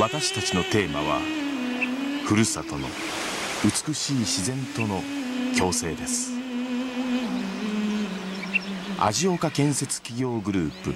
私たちのテーマはふるさとの美しい自然との共生です。味岡建設企業グループ